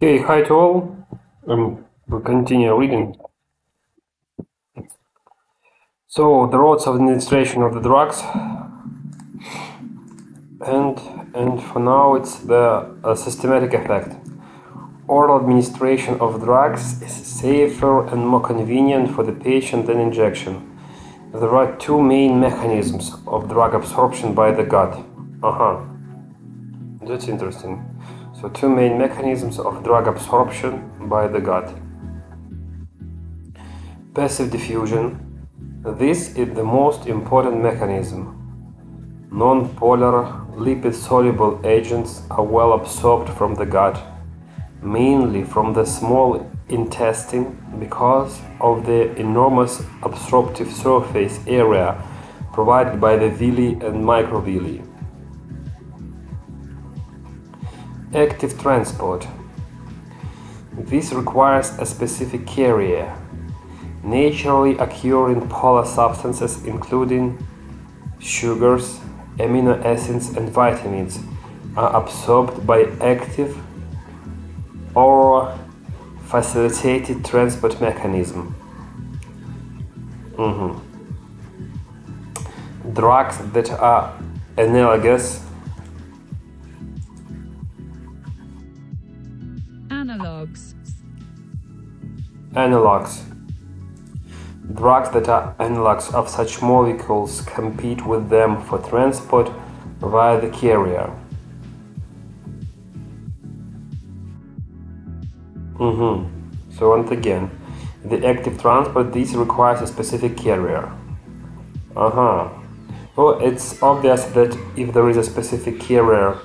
Okay, hi to all. Um, we'll continue reading. So, the routes of administration of the drugs, and and for now it's the uh, systematic effect. Oral administration of drugs is safer and more convenient for the patient than injection. There are two main mechanisms of drug absorption by the gut. Uh huh. That's interesting. So, two main mechanisms of drug absorption by the gut. Passive diffusion. This is the most important mechanism. Non-polar lipid-soluble agents are well absorbed from the gut, mainly from the small intestine because of the enormous absorptive surface area provided by the villi and microvilli. Active transport. This requires a specific carrier. Naturally occurring polar substances, including sugars, amino acids, and vitamins, are absorbed by active or facilitated transport mechanism. Mhm. Drugs that are analogous Analogs. Drugs that are analogs of such molecules compete with them for transport via the carrier. hmm So once again, the active transport this requires a specific carrier. Uh-huh. Well, it's obvious that if there is a specific carrier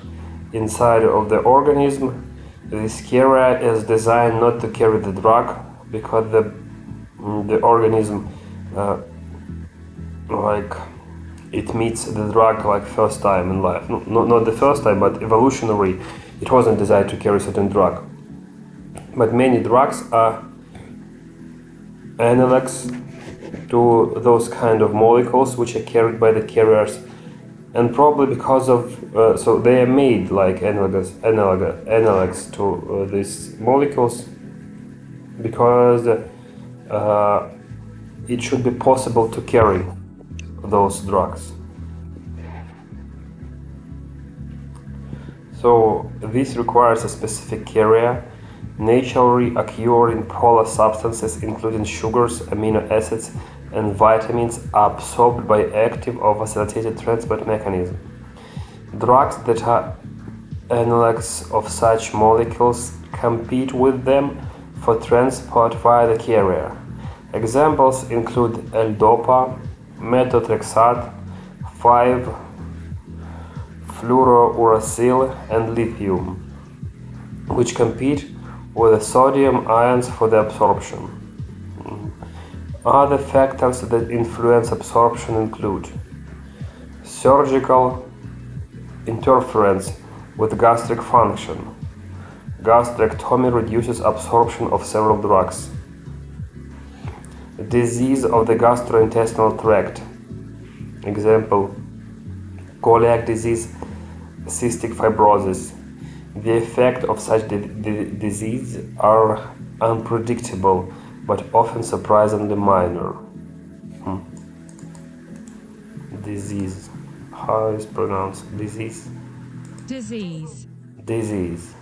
inside of the organism, this carrier is designed not to carry the drug because the the organism uh, like it meets the drug like first time in life. No, not, not the first time, but evolutionary, it wasn't designed to carry certain drug. But many drugs are analogs to those kind of molecules which are carried by the carriers and probably because of uh, so they are made like analogs analog, analogs to uh, these molecules because uh, it should be possible to carry those drugs so this requires a specific carrier naturally occurring polar substances including sugars amino acids and vitamins are absorbed by active or facilitated transport mechanism. Drugs that are analogs of such molecules compete with them for transport via the carrier. Examples include L-DOPA, methotrexate, 5-fluorouracil, and lithium, which compete with the sodium ions for the absorption. Other factors that influence absorption include surgical interference with gastric function. Gastrectomy reduces absorption of several drugs. Disease of the gastrointestinal tract. Example celiac disease, cystic fibrosis. The effect of such di- di- disease are unpredictable but often surprisingly minor. Hmm. Disease. How is pronounced? Disease? Disease. Disease.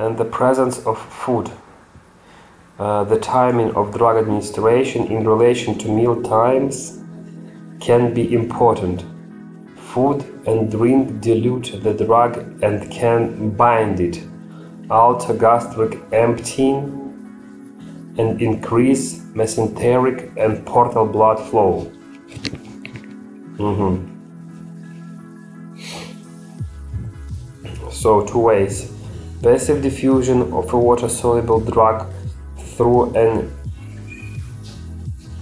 And the presence of food. Uh, the timing of drug administration in relation to meal times can be important. Food and drink dilute the drug and can bind it, alter gastric emptying, and increase mesenteric and portal blood flow. Mhm. So, two ways passive diffusion of a water soluble drug through an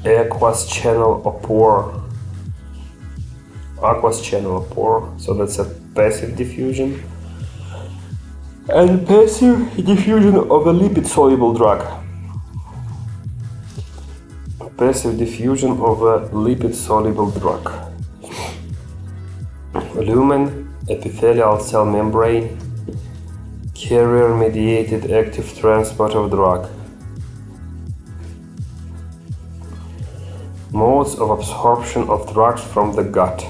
aqueous channel or pore. Aqueous channel or pore, so that's a passive diffusion. And passive diffusion of a lipid soluble drug passive diffusion of a lipid-soluble drug. Lumen epithelial cell membrane Carrier mediated active transport of drug. Modes of absorption of drugs from the gut.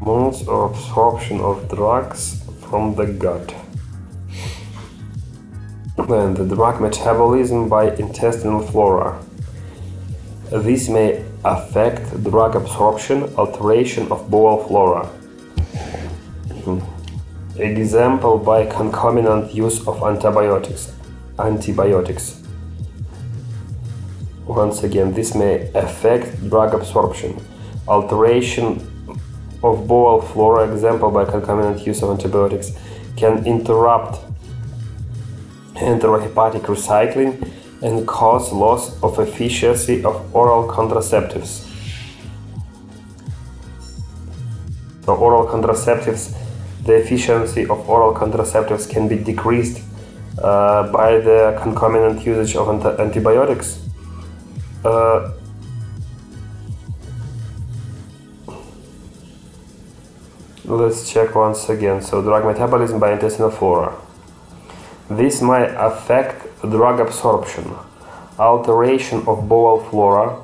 Modes of absorption of drugs from the gut. Then the drug metabolism by intestinal flora. This may affect drug absorption, alteration of bowel flora. Example by concomitant use of antibiotics. Antibiotics. Once again, this may affect drug absorption, alteration of bowel flora. Example by concomitant use of antibiotics can interrupt enterohepatic recycling and cause loss of efficiency of oral contraceptives. So oral contraceptives, the efficiency of oral contraceptives can be decreased uh, by the concomitant usage of anti- antibiotics. Uh, let's check once again. So drug metabolism by intestinal flora. This may affect drug absorption, alteration of bowel flora,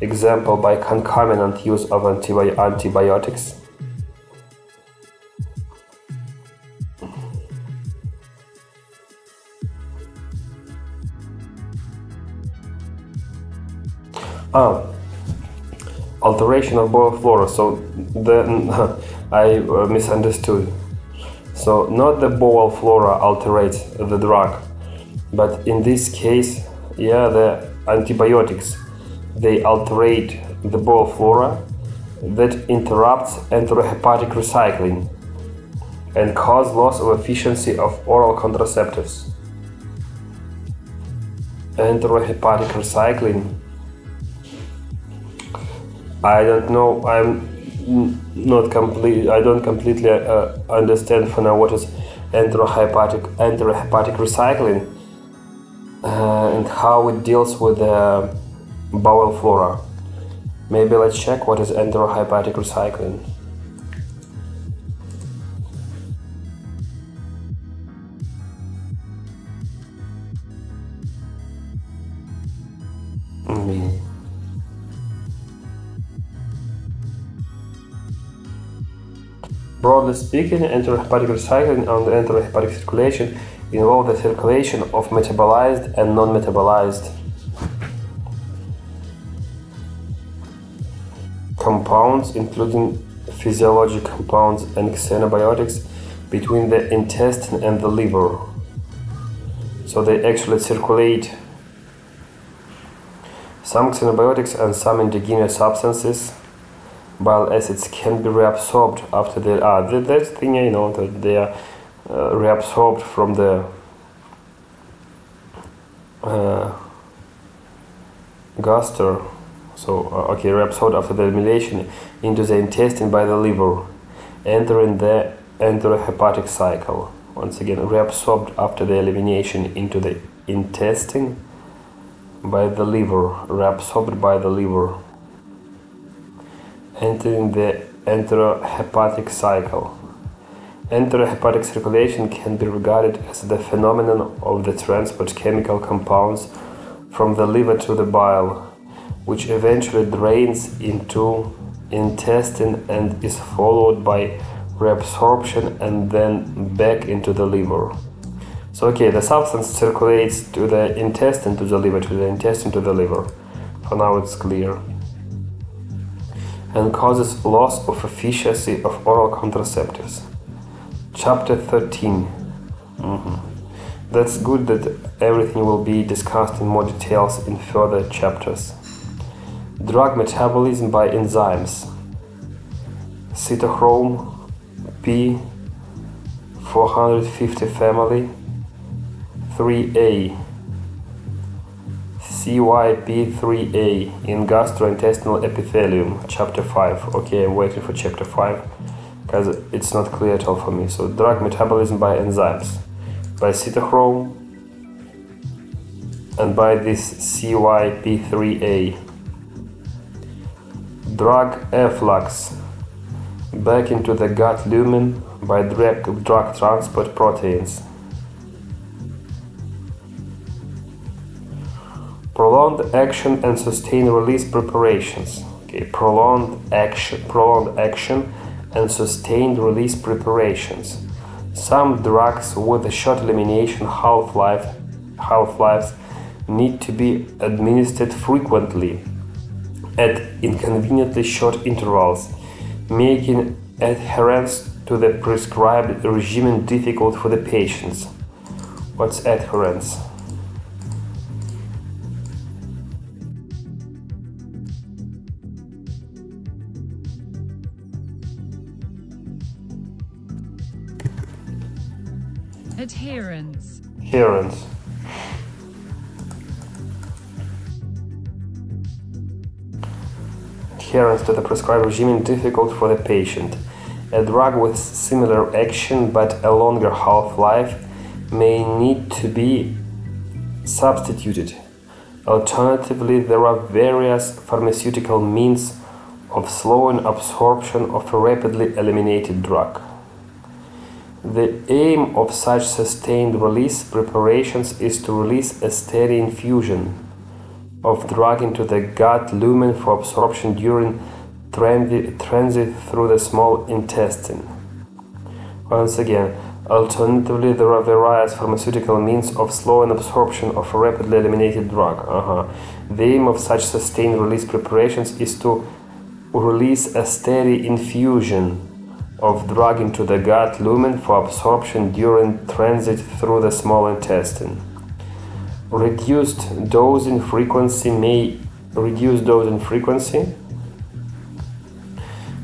example by concomitant use of antibi- antibiotics. Ah, alteration of bowel flora. So the I uh, misunderstood. So not the bowel flora alterates the drug, but in this case, yeah, the antibiotics they alterate the bowel flora that interrupts enterohepatic recycling and cause loss of efficiency of oral contraceptives. Enterohepatic recycling. I don't know. I'm not complete. I don't completely uh, understand for now what is enterohepatic enterohepatic recycling uh, and how it deals with the bowel flora. Maybe let's check what is enterohepatic recycling. Broadly speaking, enterohepatic recycling and enterohepatic circulation involve the circulation of metabolized and non-metabolized compounds, including physiologic compounds and xenobiotics, between the intestine and the liver. So they actually circulate some xenobiotics and some endogenous substances bile acids can be reabsorbed after they ah that, that thing I know that they are uh, reabsorbed from the uh, gaster so uh, okay reabsorbed after the elimination into the intestine by the liver. Entering the enterohepatic cycle. Once again reabsorbed after the elimination into the intestine by the liver. Reabsorbed by the liver entering the enterohepatic cycle. Enterohepatic circulation can be regarded as the phenomenon of the transport chemical compounds from the liver to the bile, which eventually drains into intestine and is followed by reabsorption and then back into the liver. So okay, the substance circulates to the intestine to the liver, to the intestine to the liver. For now it's clear and causes loss of efficacy of oral contraceptives. Chapter 13. Mhm. That's good that everything will be discussed in more details in further chapters. Drug metabolism by enzymes. Cytochrome P 450 family 3A CYP3A in gastrointestinal epithelium, chapter 5. Okay, I'm waiting for chapter 5 because it's not clear at all for me. So, drug metabolism by enzymes by cytochrome and by this CYP3A. Drug efflux back into the gut lumen by drug, drug transport proteins. Prolonged action and sustained release preparations. Okay, prolonged action, prolonged action and sustained release preparations. Some drugs with a short elimination half-life half-lives need to be administered frequently at inconveniently short intervals, making adherence to the prescribed regimen difficult for the patients. What's adherence? Adherence. Adherence. Adherence to the prescribed regimen difficult for the patient. A drug with similar action but a longer half-life may need to be substituted. Alternatively, there are various pharmaceutical means of slowing absorption of a rapidly eliminated drug. The aim of such sustained release preparations is to release a steady infusion of drug into the gut lumen for absorption during transit, through the small intestine. Once again, alternatively, there are various pharmaceutical means of slowing absorption of a rapidly eliminated drug. Uh-huh. The aim of such sustained release preparations is to release a steady infusion of drug into the gut lumen for absorption during transit through the small intestine. Reduced dosing frequency may reduce dosing frequency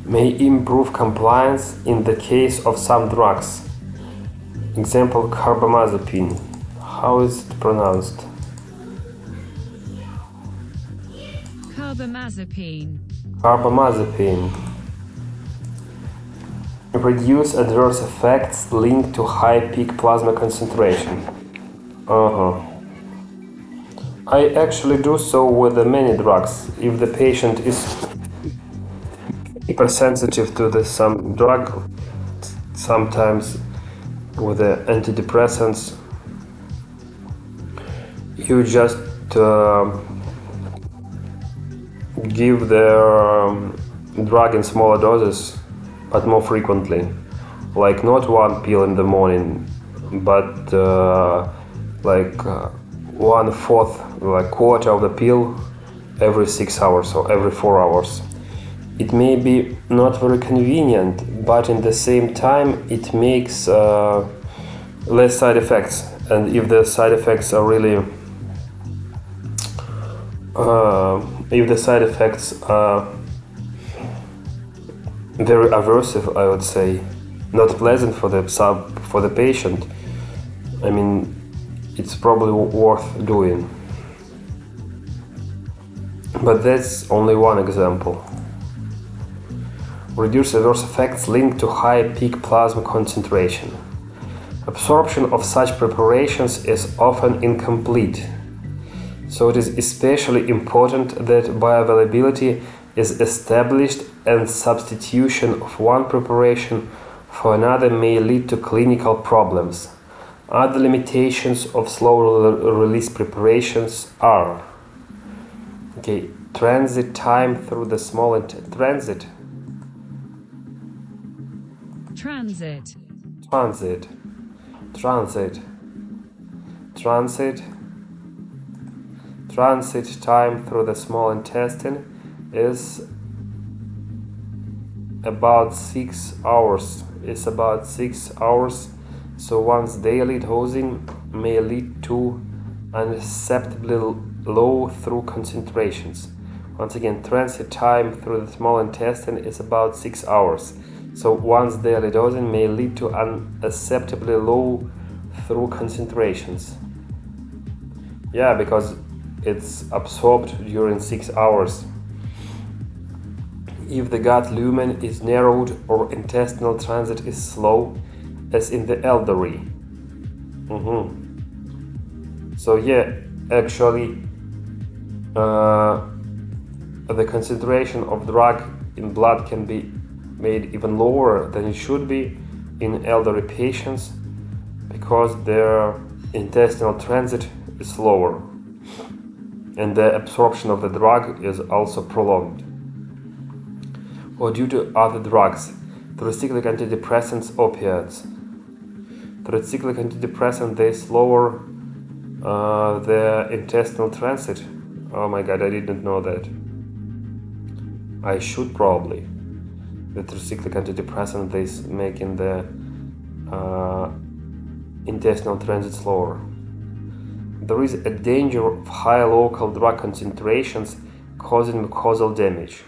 may improve compliance in the case of some drugs. Example carbamazepine. How is it pronounced? Carbamazepine. Carbamazepine. Reduce adverse effects linked to high peak plasma concentration. Uh-huh. I actually do so with many drugs. If the patient is hypersensitive to the some drug, sometimes with the antidepressants, you just uh, give the um, drug in smaller doses but more frequently. Like not one pill in the morning, but uh, like uh, one fourth, like quarter of the pill every six hours or every four hours. It may be not very convenient, but in the same time, it makes uh, less side effects. And if the side effects are really, uh, if the side effects are very aversive, I would say, not pleasant for the sub for the patient. I mean, it's probably worth doing. But that's only one example. Reduce adverse effects linked to high peak plasma concentration. Absorption of such preparations is often incomplete, so it is especially important that bioavailability is established and substitution of one preparation for another may lead to clinical problems. Other limitations of slow release preparations are okay, transit time through the small int- transit. Transit. transit. Transit. Transit. Transit time through the small intestine is about 6 hours is about 6 hours so one's daily dosing may lead to unacceptably low through concentrations once again transit time through the small intestine is about 6 hours so one's daily dosing may lead to unacceptably low through concentrations. Yeah, because it's absorbed during 6 hours. If the gut lumen is narrowed or intestinal transit is slow, as in the elderly. Mhm. So yeah, actually uh, the concentration of drug in blood can be made even lower than it should be in elderly patients because their intestinal transit is slower and the absorption of the drug is also prolonged. Or due to other drugs, tricyclic antidepressants, opiates. Tricyclic antidepressant they slower uh, the intestinal transit. Oh my god, I didn't know that. I should probably. The tricyclic antidepressant is making the uh, intestinal transit slower. There is a danger of high local drug concentrations causing mucosal damage.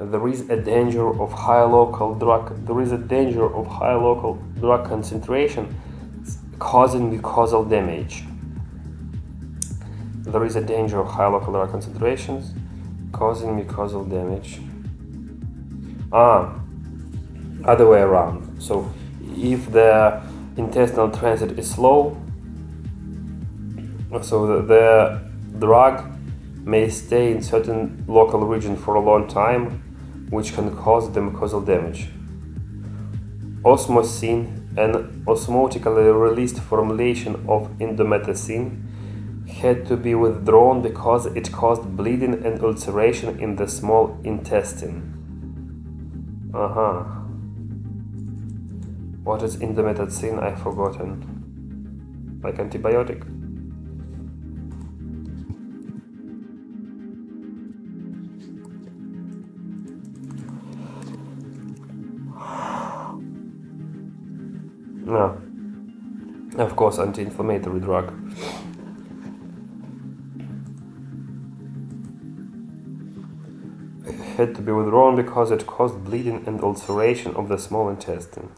There is a danger of high local drug. There is a danger of high local drug concentration causing mucosal damage. There is a danger of high local drug concentrations causing mucosal damage. Ah, other way around. So, if the intestinal transit is slow, so the, the drug may stay in certain local region for a long time, which can cause the mucosal damage. Osmosin, an osmotically released formulation of indomethacin, had to be withdrawn because it caused bleeding and ulceration in the small intestine. Uh huh. What is indomethacin? I've forgotten. Like antibiotic? Course, anti-inflammatory drug. It had to be withdrawn because it caused bleeding and ulceration of the small intestine.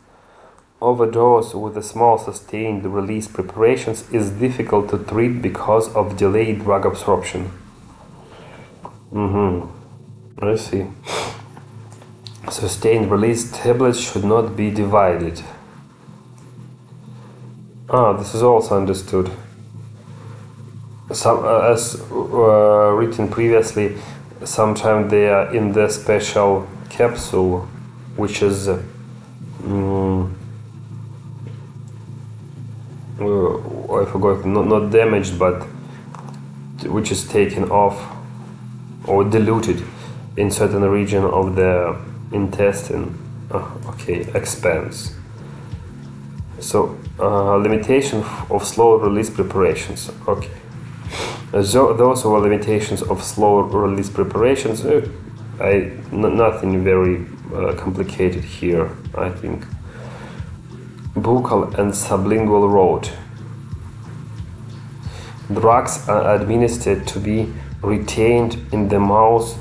Overdose with the small sustained release preparations is difficult to treat because of delayed drug absorption. Mm-hmm. I see. Sustained release tablets should not be divided. Ah, this is also understood. Some, uh, as uh, written previously, sometimes they are in the special capsule, which is mm, uh, I forgot, not, not damaged, but which is taken off or diluted in certain region of the intestine. Oh, okay, expands. So uh, limitation of slow release preparations. Okay. So those were limitations of slow release preparations. Uh, I n- nothing very uh, complicated here. I think buccal and sublingual route. Drugs are administered to be retained in the mouth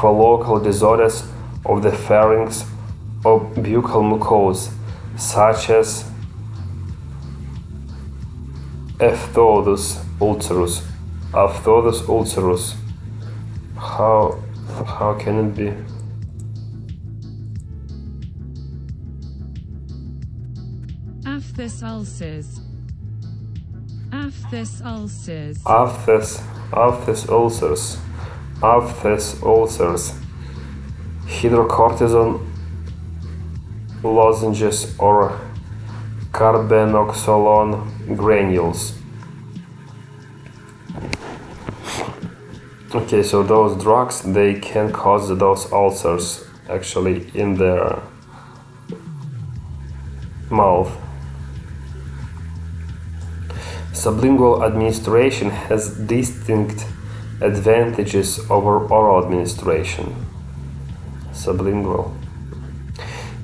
for local disorders of the pharynx or buccal mucosa, such as Aphthodus ulcerus. Aphthodus ulcerus. How how can it be? Aphthous ulcers. Aphthous ulcers. Aphthous, aphthous ulcers. Aphthous ulcers. Hydrocortisone lozenges or carbenoxolone granules. Okay, so those drugs they can cause those ulcers actually in their mouth. Sublingual administration has distinct advantages over oral administration. Sublingual.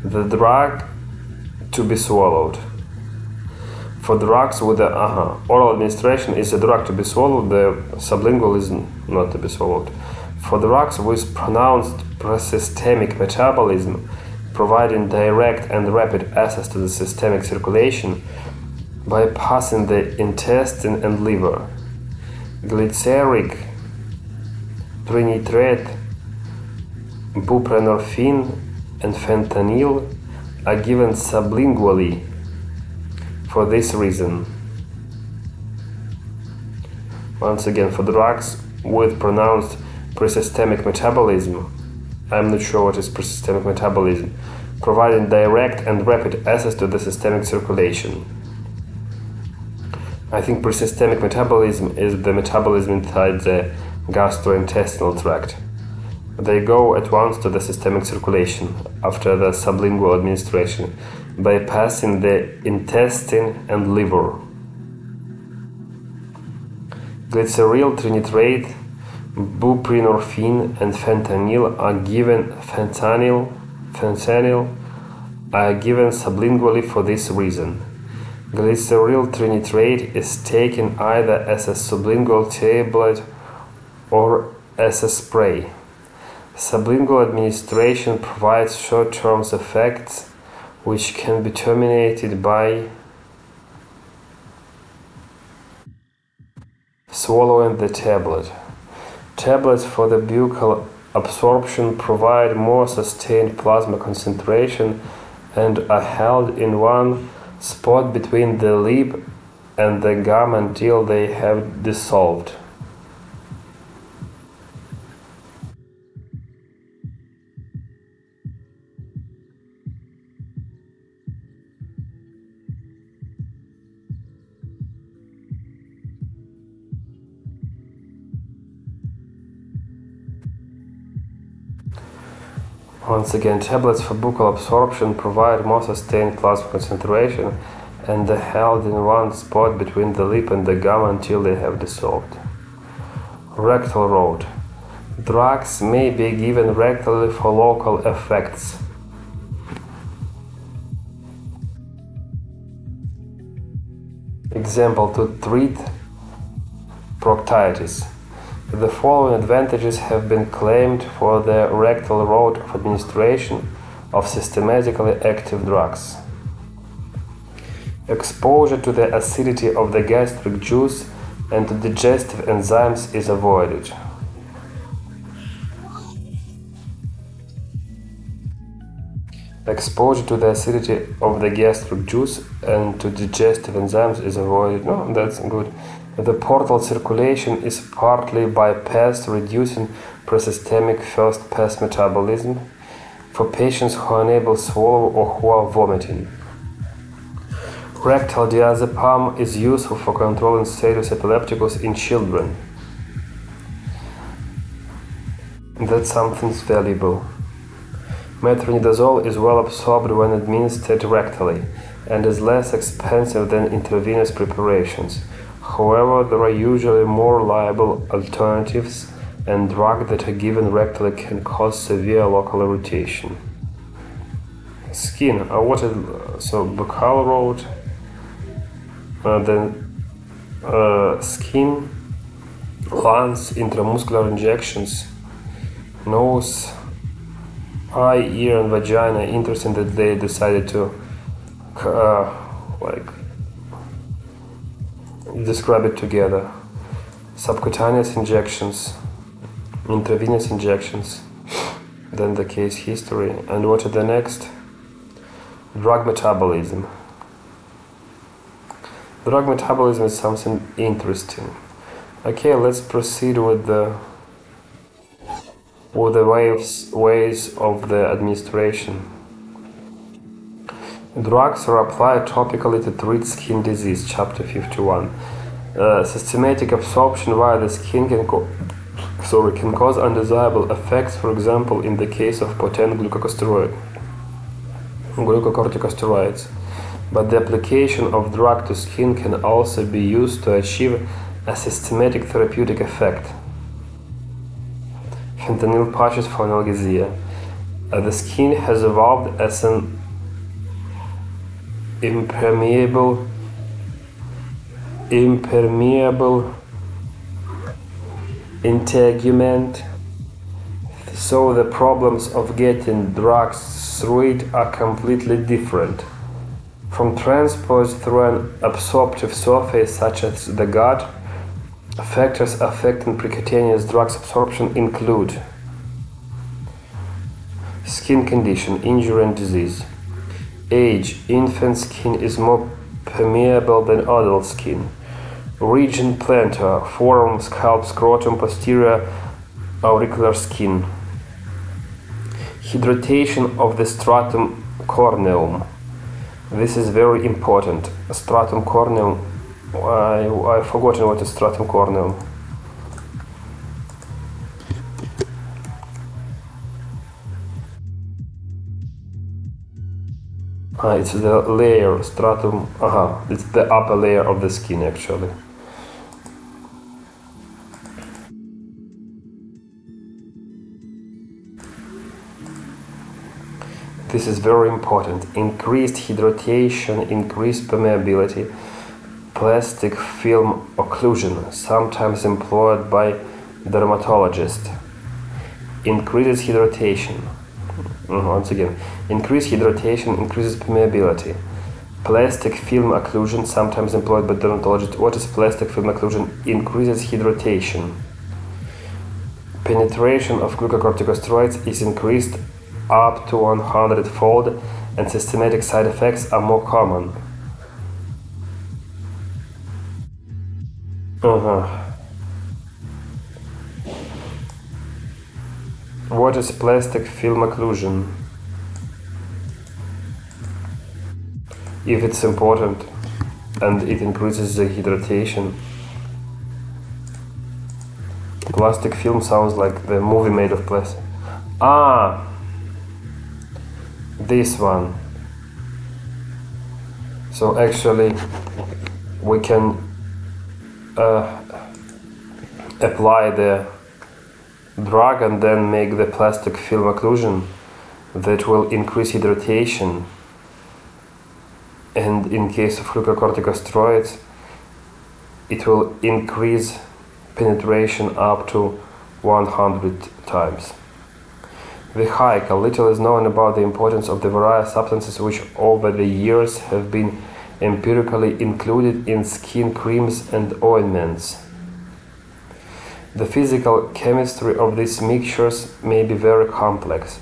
The drug to be swallowed. For drugs with the uh oral administration is a drug to be swallowed, the sublingual is not to be swallowed. For drugs with pronounced prosystemic metabolism, providing direct and rapid access to the systemic circulation, by bypassing the intestine and liver. Glyceryl, trinitrate, buprenorphine, and fentanyl are given sublingually for this reason. Once again, for drugs with pronounced presystemic metabolism, I'm not sure what is presystemic metabolism, providing direct and rapid access to the systemic circulation. I think presystemic metabolism is the metabolism inside the gastrointestinal tract. They go at once to the systemic circulation after the sublingual administration, bypassing the intestine and liver. Glyceryl trinitrate, buprenorphine, and fentanyl are given fentanyl, fentanyl are given sublingually for this reason. Glyceryl trinitrate is taken either as a sublingual tablet or as a spray. Sublingual administration provides short-term effects which can be terminated by swallowing the tablet. Tablets for the buccal absorption provide more sustained plasma concentration and are held in one spot between the lip and the gum until they have dissolved. Once again, tablets for buccal absorption provide more sustained plasma concentration and are held in one spot between the lip and the gum until they have dissolved. Rectal route. Drugs may be given rectally for local effects. Example to treat proctitis. The following advantages have been claimed for the rectal route of administration of systematically active drugs. Exposure to the acidity of the gastric juice and to digestive enzymes is avoided. Exposure to the acidity of the gastric juice and to digestive enzymes is avoided. No, that's good. The portal circulation is partly bypassed, reducing presystemic first pass metabolism for patients who are unable to swallow or who are vomiting. Rectal diazepam is useful for controlling status epilepticus in children. That's something valuable. Metronidazole is well absorbed when administered rectally and is less expensive than intravenous preparations. However, there are usually more reliable alternatives, and drugs that are given rectally can cause severe local irritation. Skin. Uh, what is so buccal road? Uh, then uh, skin, lungs, intramuscular injections, nose, eye, ear, and vagina. Interesting that they decided to uh, like describe it together. Subcutaneous injections, intravenous injections, then the case history, and what are the next? Drug metabolism. Drug metabolism is something interesting. Okay, let's proceed with the with the ways ways of the administration. Drugs are applied topically to treat skin disease, chapter 51. Uh, systematic absorption via the skin can, co- sorry, can cause undesirable effects, for example, in the case of potent glucocorticosteroid, glucocorticosteroids. But the application of drug to skin can also be used to achieve a systematic therapeutic effect. Fentanyl patches for analgesia. Uh, the skin has evolved as an impermeable impermeable integument. So the problems of getting drugs through it are completely different. From transport through an absorptive surface such as the gut factors affecting percutaneous drugs absorption include skin condition injury and disease age, infant skin is more permeable than adult skin. Region plantar, forearm, scalp, scrotum, posterior auricular skin. Hydratation of the stratum corneum. This is very important. Stratum corneum. I, I've forgotten what is stratum corneum. Ah, it's the layer, stratum. Aha, it's the upper layer of the skin actually. This is very important. Increased hydration, increased permeability, plastic film occlusion, sometimes employed by dermatologists. Increases hydration. Mhm, Once again, increased hydration increases permeability. Plastic film occlusion, sometimes employed by dermatologists. What is plastic film occlusion? Increases hydration. Penetration of glucocorticosteroids is increased up to 100 fold and systematic side effects are more common. Uh-huh. What is plastic film occlusion? If it's important and it increases the hydration. Plastic film sounds like the movie made of plastic. Ah, this one. So actually, we can uh, apply the drug and then make the plastic film occlusion that will increase hydration. And in case of glucocorticosteroids, it will increase penetration up to 100 times. Vehicle. Little is known about the importance of the various substances which over the years have been empirically included in skin creams and ointments. The physical chemistry of these mixtures may be very complex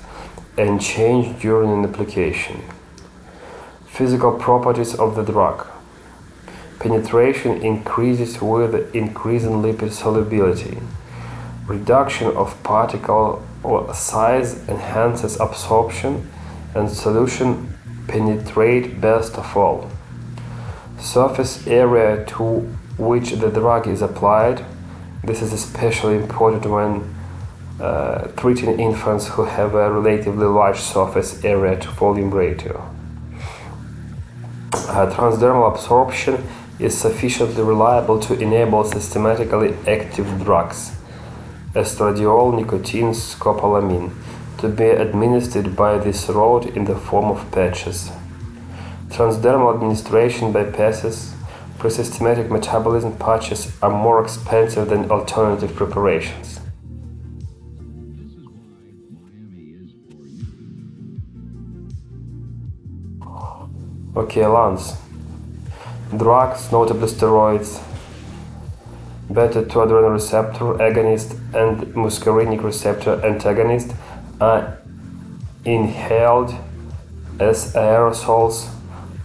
and change during an application. Physical properties of the drug. Penetration increases with increasing lipid solubility. Reduction of particle size enhances absorption and solution penetrate best of all. Surface area to which the drug is applied. This is especially important when uh, treating infants who have a relatively large surface area to volume ratio. Transdermal absorption is sufficiently reliable to enable systematically active drugs estradiol, nicotine, scopolamine, to be administered by this route in the form of patches. Transdermal administration by passes pre-systematic metabolism patches are more expensive than alternative preparations. Okay, Lance. Drugs, notably steroids, beta 2 adrenergic receptor agonist and muscarinic receptor antagonist are inhaled as aerosols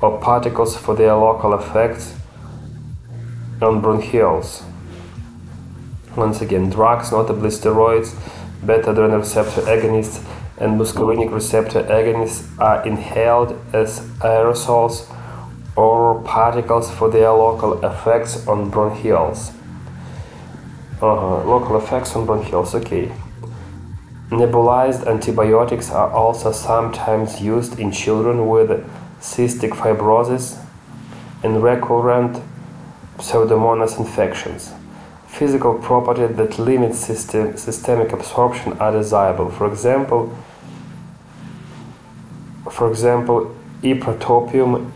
or particles for their local effects on bronchioles. Once again, drugs, notably steroids, beta adrenergic receptor agonists, and muscarinic receptor agonists are inhaled as aerosols or particles for their local effects on bronchioles. Uh, local effects on bronchioles, okay. Nebulized antibiotics are also sometimes used in children with cystic fibrosis and recurrent pseudomonas infections. Physical properties that limit system, systemic absorption are desirable. For example, for example, ipratropium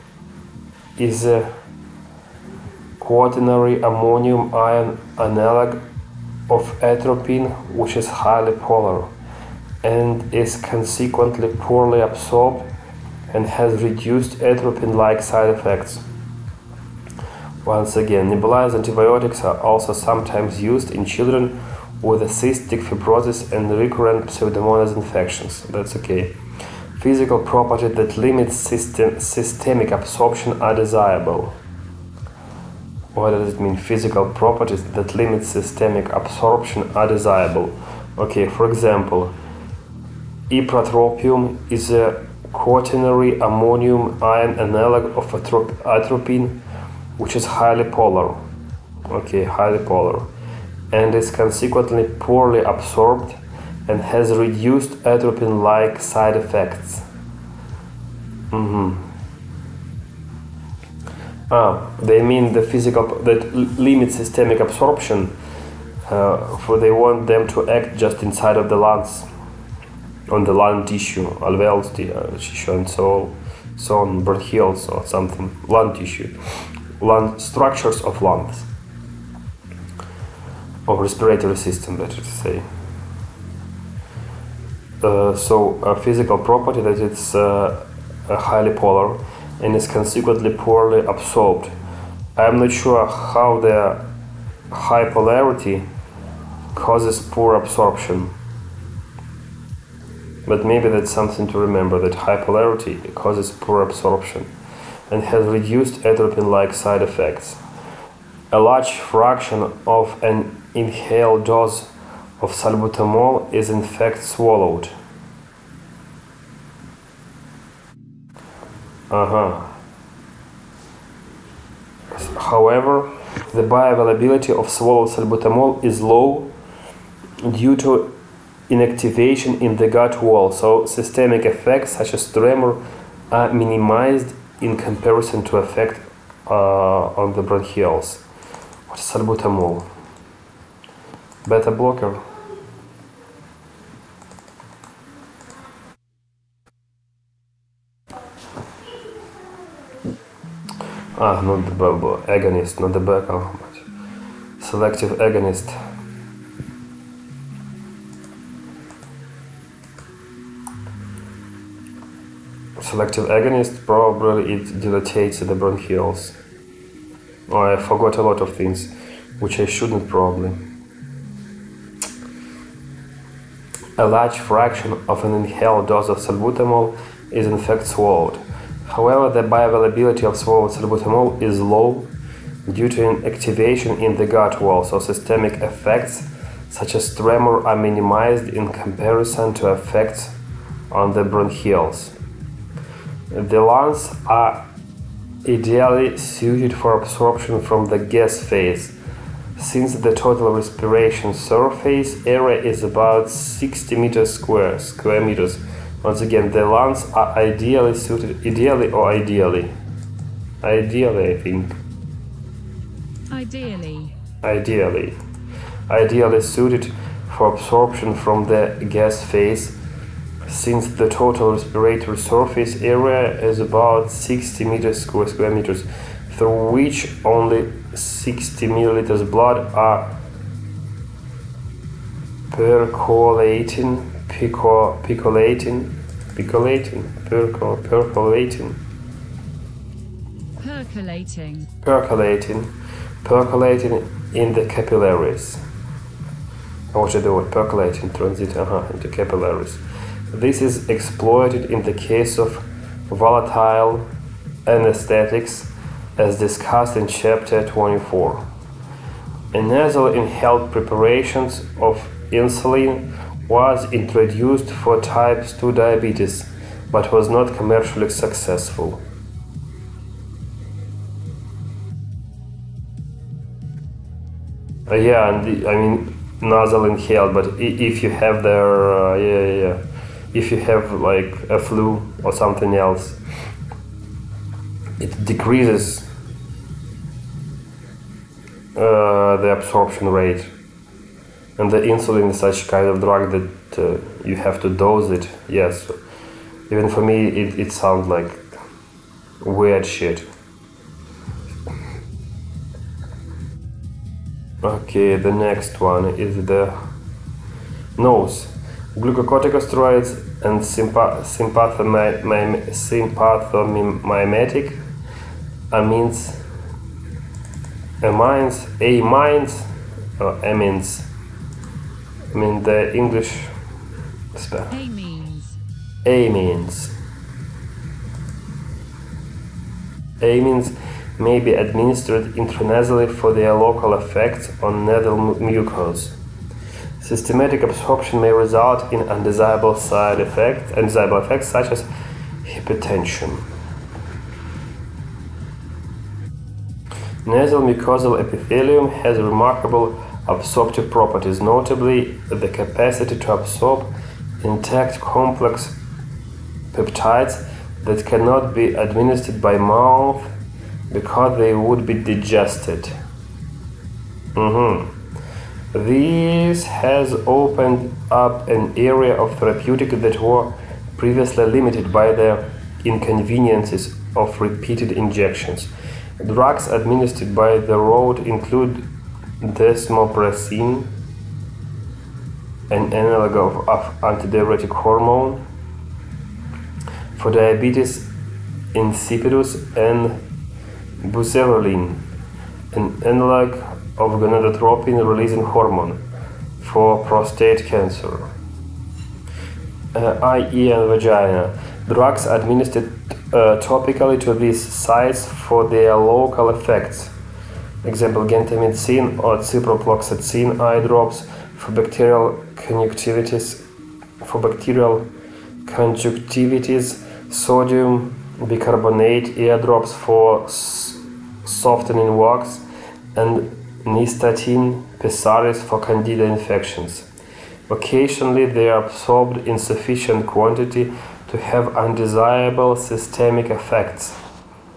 is a quaternary ammonium ion analog of atropine, which is highly polar and is consequently poorly absorbed and has reduced atropine like side effects. Once again, nebulized antibiotics are also sometimes used in children with cystic fibrosis and recurrent pseudomonas infections. That's okay. Physical properties that limit system, systemic absorption are desirable. what does it mean? Physical properties that limit systemic absorption are desirable. Okay, for example, ipratropium is a quaternary ammonium ion analog of atrop- atropine, which is highly polar. Okay, highly polar, and is consequently poorly absorbed and has reduced atropine-like side effects. Mhm. Ah, they mean the physical that limits systemic absorption, uh, for they want them to act just inside of the lungs, on the lung tissue, alveolar uh, tissue, and so so on, bronchioles or something, lung tissue, lung structures of lungs, of respiratory system, better to say. Uh, so a physical property that it's uh, highly polar and is consequently poorly absorbed. I'm not sure how the high polarity causes poor absorption. But maybe that's something to remember that high polarity causes poor absorption and has reduced atropine like side effects. A large fraction of an inhaled dose of salbutamol is in fact swallowed. Uh-huh. However, the bioavailability of swallowed salbutamol is low due to inactivation in the gut wall, so systemic effects such as tremor are minimized in comparison to effect uh, on the bronchioles. What's salbutamol? Beta blocker. Ah, not the agonist, not the Becal, but selective agonist. Selective agonist probably it dilates the bronchioles. Oh, I forgot a lot of things, which I shouldn't probably. A large fraction of an inhaled dose of salbutamol is in fact swallowed. However, the bioavailability of swallowed salbutamol is low due to an activation in the gut wall, so systemic effects such as tremor are minimized in comparison to effects on the bronchioles. The lungs are ideally suited for absorption from the gas phase, since the total respiration surface area is about 60 meters square square meters. Once again, the lungs are ideally suited, ideally or ideally, ideally, I think, Ideally. ideally, ideally suited for absorption from the gas phase, since the total respiratory surface area is about 60 meters square square meters, through which only 60 milliliters blood are percolating, pico, picoulating, picoulating, perco, percolating, Percolating. percolating, percolating in the capillaries. I want to do it, percolating, transit uh into capillaries. This is exploited in the case of volatile anesthetics as discussed in chapter 24. A nasal inhaled preparations of insulin was introduced for type 2 diabetes but was not commercially successful. Uh, yeah, and the, I mean nasal inhaled, but if you have their uh, yeah, yeah, yeah, if you have like a flu or something else, it decreases uh, the absorption rate. And the insulin is such kind of drug that uh, you have to dose it. Yes, even for me, it, it sounds like weird shit. Okay, the next one is the nose. Glucocorticosteroids and sympa- sympathomimetic amines, amines, amines, or amines. I mean the English spell. Amines. amines. Amines may be administered intranasally for their local effects on nasal mu- mucose. Systematic absorption may result in undesirable side effects, undesirable effects such as hypertension. Nasal mucosal epithelium has remarkable absorptive properties, notably the capacity to absorb intact complex peptides that cannot be administered by mouth because they would be digested. Mhm. This has opened up an area of therapeutic that were previously limited by the inconveniences of repeated injections. Drugs administered by the road include desmopressin, an analog of, of antidiuretic hormone, for diabetes insipidus, and buserelin, an analog of gonadotropin releasing hormone for prostate cancer. Uh, IE and vagina. Drugs administered uh, topically to these sites for their local effects. Example gentamicin or ciprofloxacin eye drops for bacterial conjunctivitis, for bacterial conjunctivitis, sodium bicarbonate ear drops for softening wax, and nystatin pessaries for candida infections. Occasionally, they are absorbed in sufficient quantity to have undesirable systemic effects.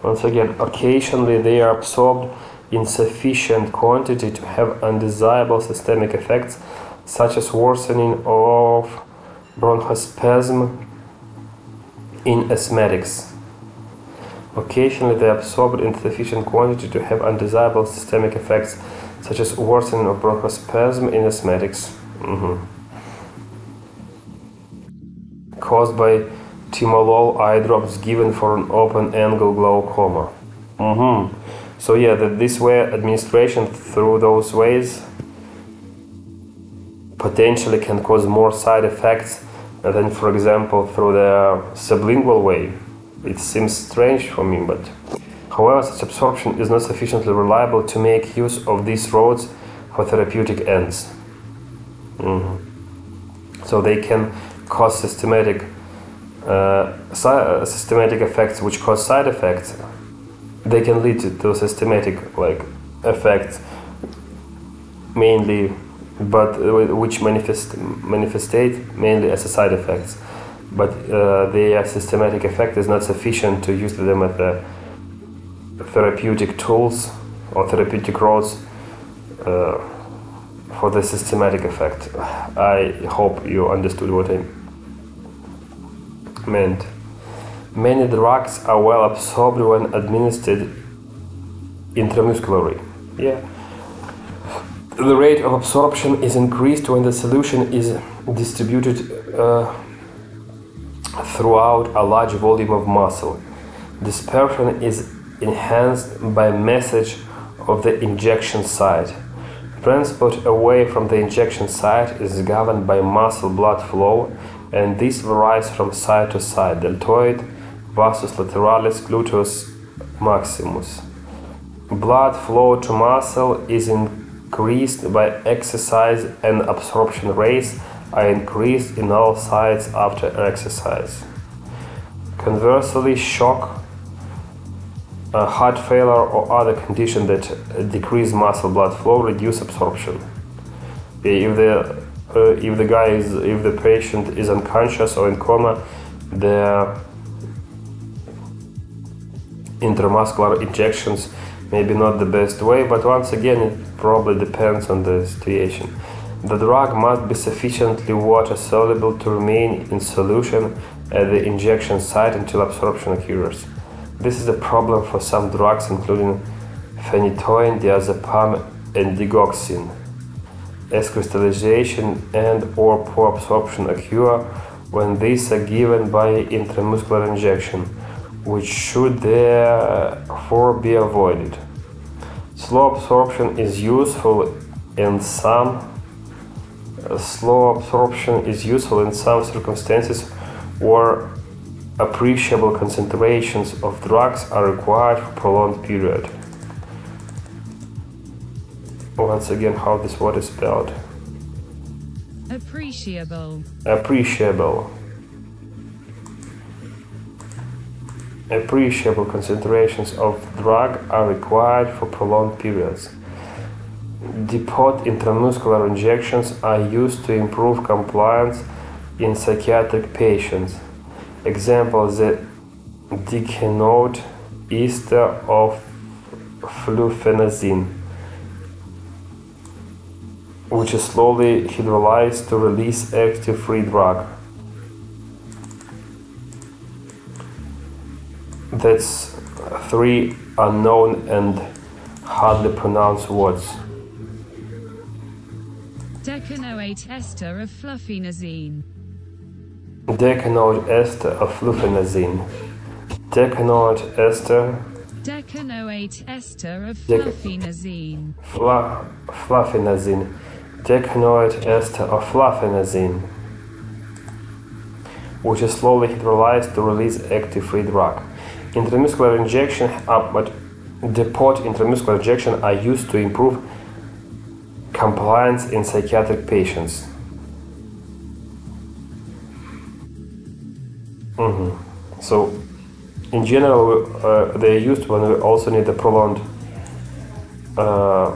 Once again, occasionally they are absorbed in sufficient quantity to have undesirable systemic effects, such as worsening of bronchospasm in asthmatics. Occasionally, they are absorbed in sufficient quantity to have undesirable systemic effects, such as worsening of bronchospasm in asthmatics. Mhm. Caused by timolol eye drops given for an open angle glaucoma. Mhm. So yeah, that this way administration through those ways potentially can cause more side effects than, for example, through the sublingual way. It seems strange for me, but however, such absorption is not sufficiently reliable to make use of these roads for therapeutic ends. Mhm. So they can cause systematic uh, si- uh, systematic effects which cause side effects. They can lead to, to systematic like effects mainly, but uh, which manifest manifestate mainly as a side effects. But uh, their systematic effect is not sufficient to use them as the therapeutic tools or therapeutic roads uh, for the systematic effect. I hope you understood what I meant. Many drugs are well absorbed when administered intramuscularly. Yeah. The rate of absorption is increased when the solution is distributed uh, throughout a large volume of muscle. Dispersion is enhanced by message of the injection site. Transport away from the injection site is governed by muscle blood flow, and this varies from side to side Deltoid, vastus lateralis, gluteus maximus. Blood flow to muscle is increased by exercise, and absorption rates are increased in all sites after exercise. Conversely, shock, heart failure, or other condition that decrease muscle blood flow reduce absorption. If the uh, if the guy is if the patient is unconscious or in coma, the intramuscular injections maybe not the best way, but once again it probably depends on the situation. The drug must be sufficiently water soluble to remain in solution at the injection site until absorption occurs. This is a problem for some drugs including phenytoin, diazepam, and digoxin. As crystallization and or poor absorption occur when these are given by intramuscular injection, which should therefore be avoided. Slow absorption is useful in some slow absorption is useful in some circumstances where appreciable concentrations of drugs are required for prolonged period. Once again, how this word is spelled. appreciable, Appreciable. Appreciable concentrations of drug are required for prolonged periods. Depot intramuscular injections are used to improve compliance in psychiatric patients. Example, the decanoate ester of fluphenazine, which is slowly hydrolyzed to release active free drug. That's three unknown and hardly pronounced words. Decanoate ester of fluphenazine, Decanoate ester of fluphenazine. Decanoate ester decanoate ester of fluphenazine, fla, fluphenazine. Decanoate ester of fluphenazine, which is slowly hydrolyzed to release active free drug. Intramuscular injection, uh, but depot intramuscular injection are used to improve compliance in psychiatric patients. Mhm. So, in general, uh, they are used when we also need the prolonged uh,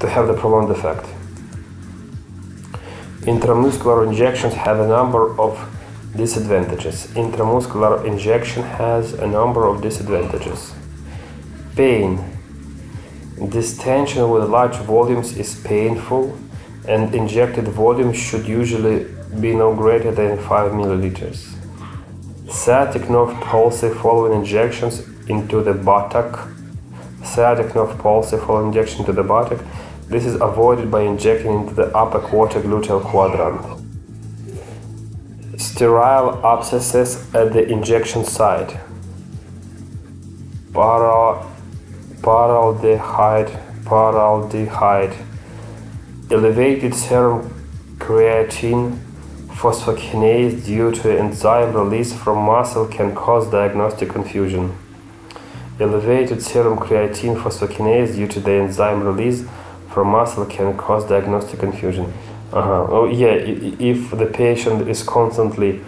to have the prolonged effect. Intramuscular injections have a number of disadvantages. Intramuscular injection has a number of disadvantages. Pain. Distension with large volumes is painful, and injected volume should usually be no greater than 5 milliliters. Sciatic nerve palsy following injections into the buttock. Sciatic nerve palsy following injection to the buttock. This is avoided by injecting into the upper quarter gluteal quadrant. Sterile abscesses at the injection site. Para, paraldehyde, paraldehyde. Elevated serum creatine phosphokinase due to enzyme release from muscle can cause diagnostic confusion. Elevated serum creatine phosphokinase due to the enzyme release from muscle can cause diagnostic confusion. Uh-huh. Oh yeah, i- i- if the patient is constantly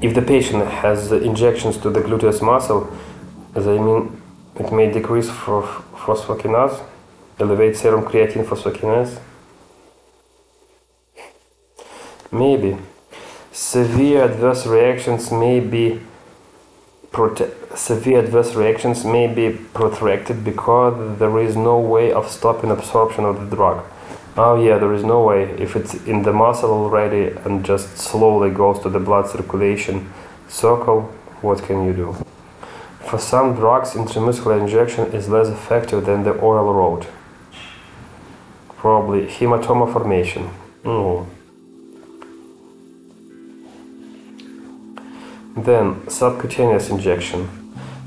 if the patient has injections to the gluteus muscle, they mean it may decrease for phosphokinase, elevate serum creatine phosphokinase. Maybe. Severe adverse reactions may be severe adverse reactions may be protracted because there is no way of stopping absorption of the drug. Oh yeah, there is no way. If it's in the muscle already and just slowly goes to the blood circulation circle, what can you do? For some drugs, intramuscular injection is less effective than the oral route. Probably hematoma formation. Mm. Then, subcutaneous injection.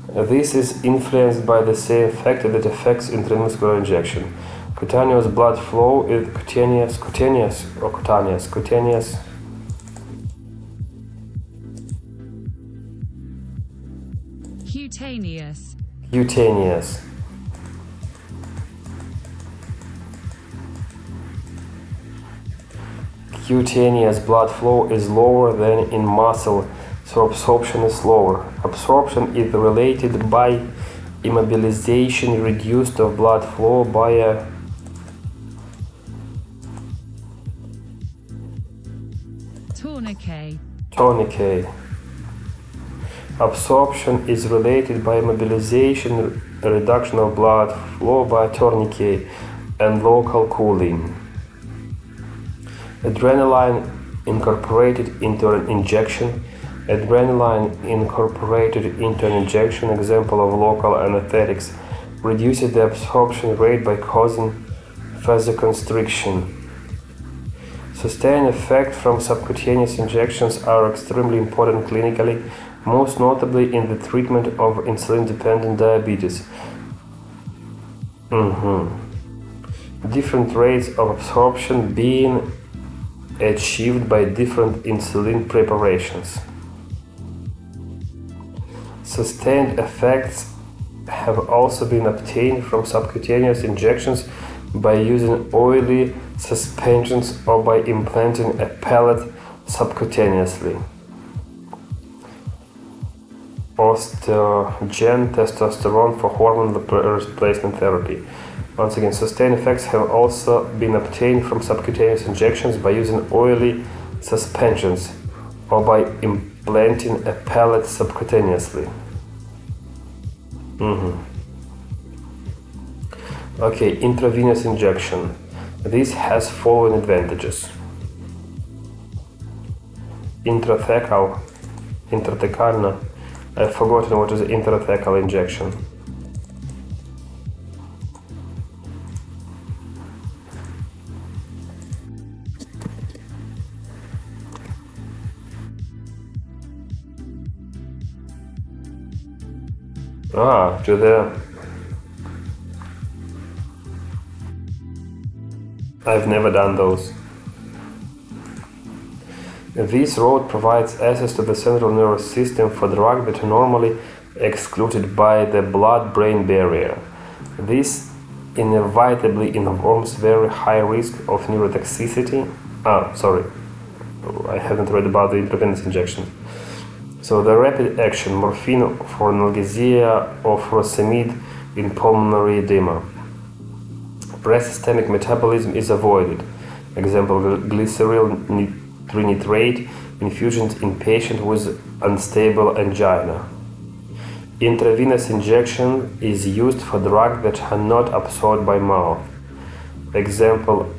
This is influenced by the same factor that affects intramuscular injection. Cutaneous blood flow is cutaneous, cutaneous or cutaneous, cutaneous. Cutaneous, Cutaneous. Cutaneous blood flow is lower than in muscle, so absorption is lower. Absorption is related by immobilization reduced of blood flow by a tourniquet, tourniquet. Absorption is related by mobilization, reduction of blood flow by tourniquet, and local cooling. Adrenaline incorporated into an injection. Adrenaline incorporated into an injection, example of local anesthetics, reduces the absorption rate by causing vasoconstriction. Sustained effect from subcutaneous injections are extremely important clinically, most notably in the treatment of insulin-dependent diabetes. Mhm. Different rates of absorption being achieved by different insulin preparations. Sustained effects have also been obtained from subcutaneous injections by using oily suspensions or by implanting a pellet subcutaneously. Osteogen testosterone for hormone replacement therapy. Once again, sustained effects have also been obtained from subcutaneous injections by using oily suspensions or by implanting a pellet subcutaneously. Mhm. Okay, intravenous injection. This has following advantages. Intrathecal, intrathecalna. I've forgotten what is intrathecal injection. Ah, Judea. I've never done those. This road provides access to the central nervous system for drugs that are normally excluded by the blood-brain barrier. This inevitably involves very high risk of neurotoxicity. Ah, sorry, I haven't read about the intravenous injection. So the rapid action, morphine for analgesia or furosemide in pulmonary edema. Pre-systemic metabolism is avoided. Example, glyceryl trinitrate infusions in patient with unstable angina. Intravenous injection is used for drugs that are not absorbed by mouth. Example,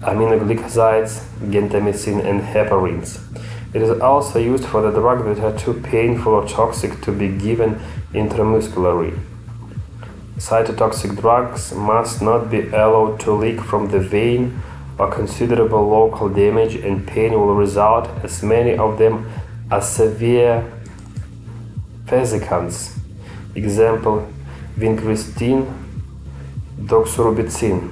aminoglycosides, gentamicin, and heparins. It is also used for the drugs that are too painful or toxic to be given intramuscularly. Cytotoxic drugs must not be allowed to leak from the vein or considerable local damage and pain will result as many of them are severe vesicants. Example, vincristine, doxorubicin.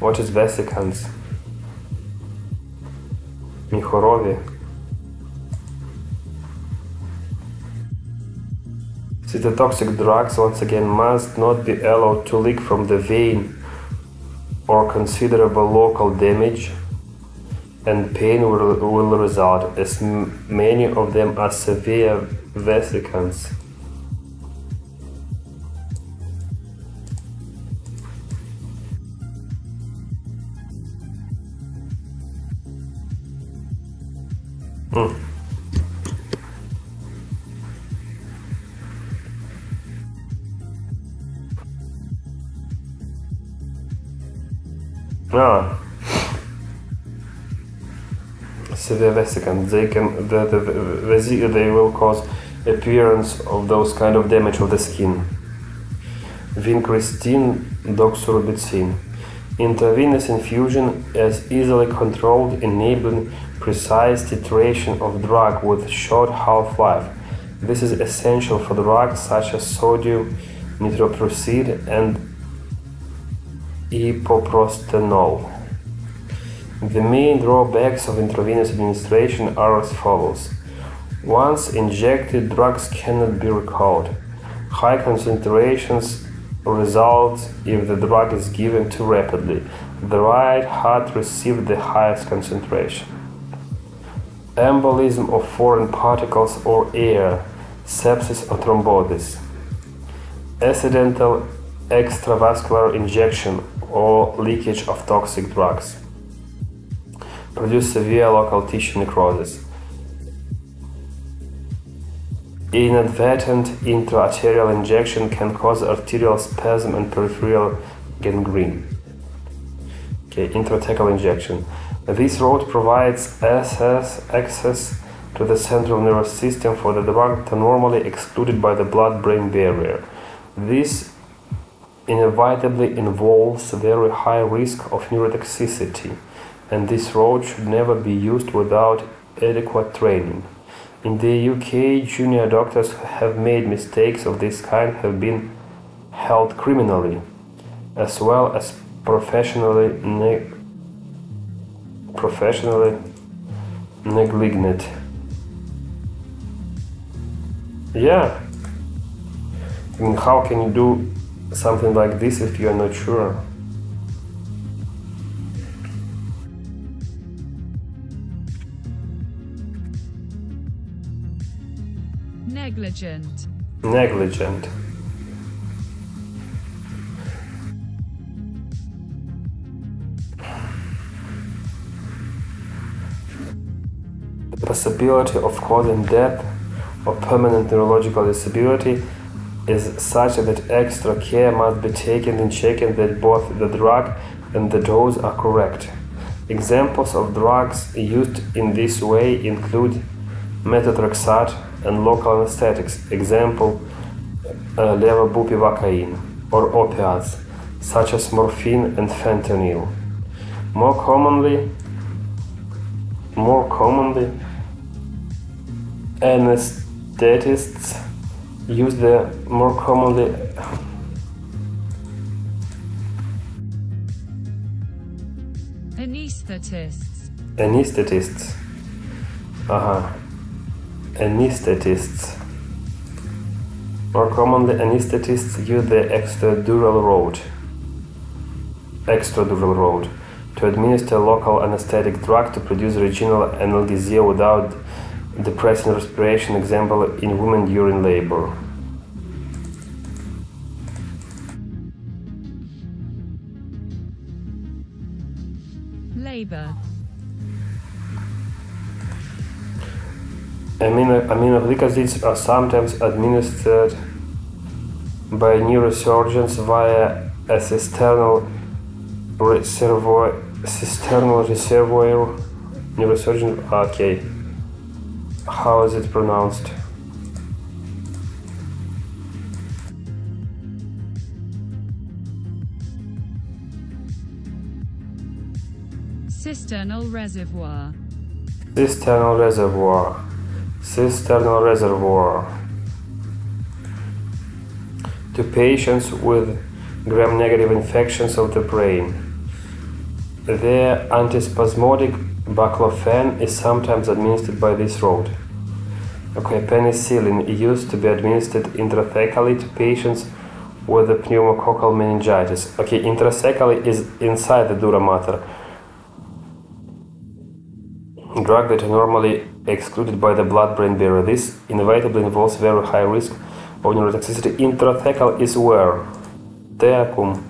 What is vesicants? Міхорові. Cytotoxic drugs, once again, must not be allowed to leak from the vein or considerable local damage and pain will, will result as many of them are severe vesicants. Ah. Severe vesicant. They can the, the, the they will cause appearance of those kind of damage of the skin. Vincristine, doxorubicin. Intravenous infusion is easily controlled, enabling precise titration of drug with short half-life. This is essential for drugs such as sodium nitroprusside and epoprostenol. The main drawbacks of intravenous administration are as follows. Once injected, drugs cannot be recalled. High concentrations result if the drug is given too rapidly. The right heart received the highest concentration. Embolism of foreign particles or air, sepsis or thrombosis. Accidental extravascular injection or leakage of toxic drugs. Produce severe local tissue necrosis. Inadvertent intraarterial injection can cause arterial spasm and peripheral gangrene. Okay, intrathecal injection. This route provides access, access to the central nervous system for the drug normally excluded by the blood-brain barrier. This inevitably involves very high risk of neurotoxicity, and this road should never be used without adequate training. In the UK, junior doctors who have made mistakes of this kind have been held criminally, as well as professionally ne- professionally negligent. Yeah. I mean, how can you do something like this if you're not sure? Negligent. Negligent. The possibility of causing death or permanent neurological disability is such that extra care must be taken in checking that both the drug and the dose are correct. Examples of drugs used in this way include methotrexate and local anesthetics, example uh, levobupivacaine, or opiates such as morphine and fentanyl. More commonly, more commonly, anesthetists use the more commonly Anesthetists. anesthetists. Uh-huh. Anesthetists. More commonly, anesthetists use the extradural route. Extradural route to administer local anesthetic drug to produce regional analgesia without depressing respiration, example in women during labor. Labor. Amino- Aminoglycosides are sometimes administered by neurosurgeons via a cisternal reservoir. Cisternal reservoir. Neurosurgeon. Okay. How is it pronounced? Cisternal reservoir. Cisternal reservoir. Cisternal reservoir. To patients with gram-negative infections of the brain. their antispasmodic baclofen is sometimes administered by this route. Okay, penicillin used to be administered intrathecally to patients with the pneumococcal meningitis. Okay, intrathecally is inside the dura mater. Drug that are normally excluded by the blood-brain barrier. This inevitably involves very high risk of neurotoxicity. Intrathecal is where? Tecum.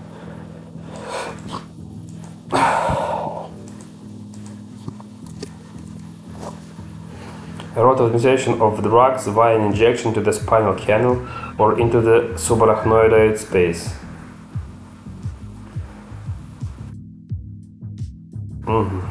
Route of administration of drugs via an injection to the spinal canal or into the subarachnoid space. Mhm.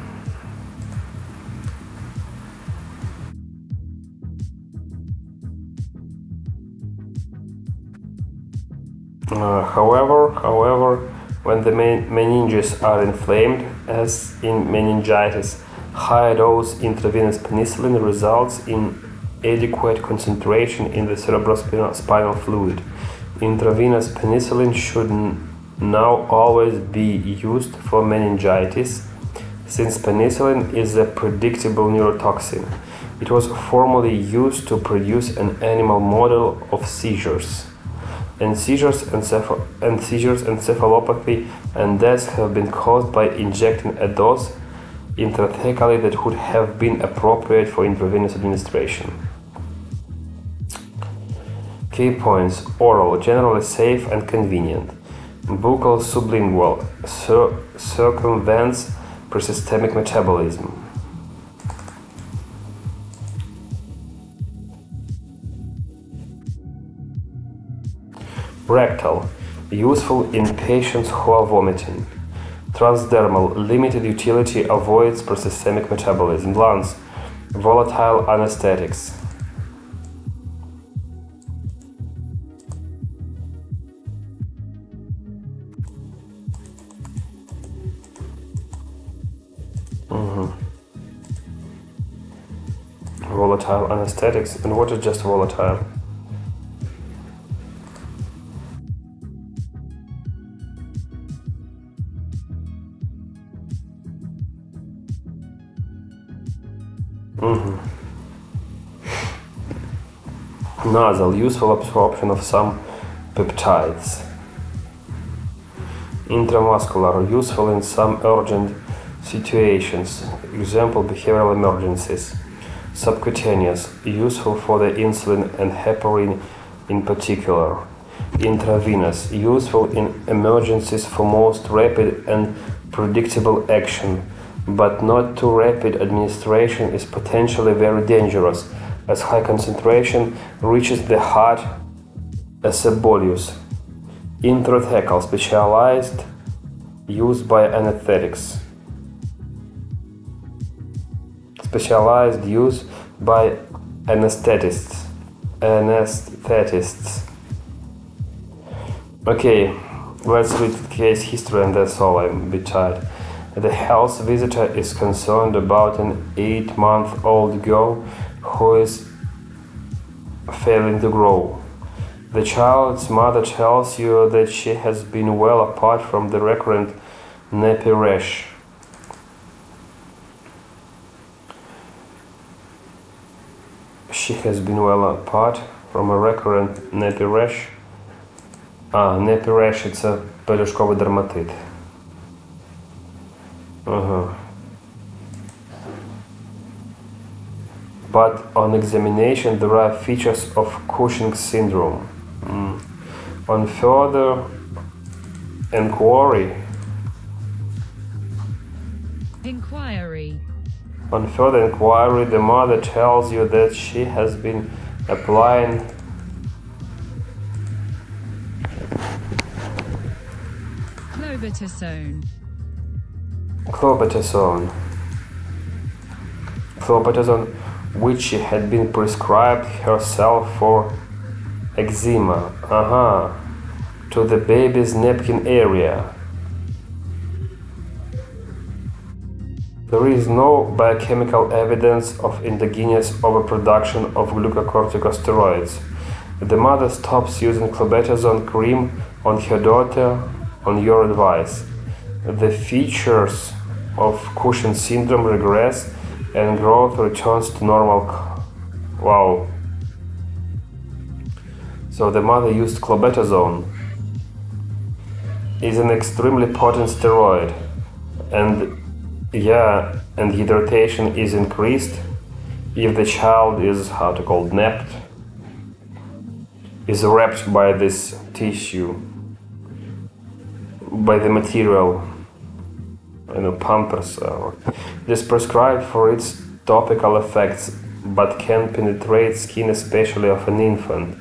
Uh, however, however, when the men- meninges are inflamed, as in meningitis, high dose intravenous penicillin results in adequate concentration in the cerebrospinal fluid. Intravenous penicillin should now always be used for meningitis, since penicillin is a predictable neurotoxin. It was formerly used to produce an animal model of seizures and seizures, enceph- and seizures, encephalopathy, and deaths have been caused by injecting a dose intrathecally that would have been appropriate for intravenous administration. Key points oral, generally safe and convenient. Buccal sublingual cir- circumvents presystemic metabolism. Rectal, useful in patients who are vomiting. Transdermal, limited utility, avoids prosystemic metabolism. Lungs, volatile anesthetics. Mhm. Volatile anesthetics. And what is just volatile? Nasal, useful absorption of some peptides. Intramuscular, useful in some urgent situations, example behavioral emergencies. Subcutaneous, useful for the insulin and heparin in particular. Intravenous, useful in emergencies for most rapid and predictable action, but not too rapid administration is potentially very dangerous as high concentration reaches the heart as a bolus. Intrathecal, specialized use by anesthetics. Specialized use by anesthetists. Anesthetists. Okay, let's read case history and that's all. I'm bit tired. The health visitor is concerned about an eight month old girl who is failing to grow. The child's mother tells you that she has been well apart from the recurrent nappy rash. She has been well apart from a recurrent nappy rash. А, nappy rash – це пелюшковий дерматит. Ага. But on examination, there are features of Cushing syndrome. Mm. On further inquiry, Inquiry. on further inquiry, the mother tells you that she has been applying Clobetasone. clobetasone. Clobetasone, which she had been prescribed herself for eczema. Aha. To the baby's napkin area. There is no biochemical evidence of endogenous overproduction of glucocorticosteroids. The mother stops using clobetasone cream on her daughter on your advice. The features of Cushing syndrome regress and growth returns to normal. Wow. So the mother used clobetasone. Is an extremely potent steroid and yeah, and hydration is increased if the child is how to call napped, is wrapped by this tissue, by the material, you know, pampers. Uh, or, it is prescribed for its topical effects, but can penetrate skin, especially of an infant.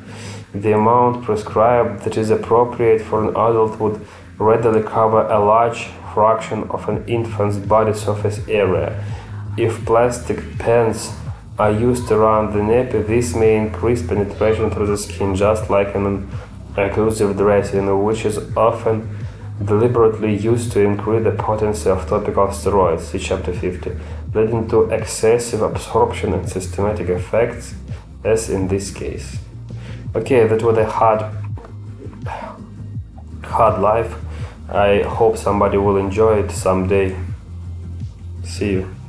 The amount prescribed that is appropriate for an adult would readily cover a large fraction of an infant's body surface area. If plastic pens are used around the nappy, this may increase penetration through the skin, just like an occlusive dressing, which is often deliberately used to increase the potency of topical steroids, see chapter 50, leading to excessive absorption and systematic effects, as in this case. Okay, that was a hard, hard life. I hope somebody will enjoy it someday. See you.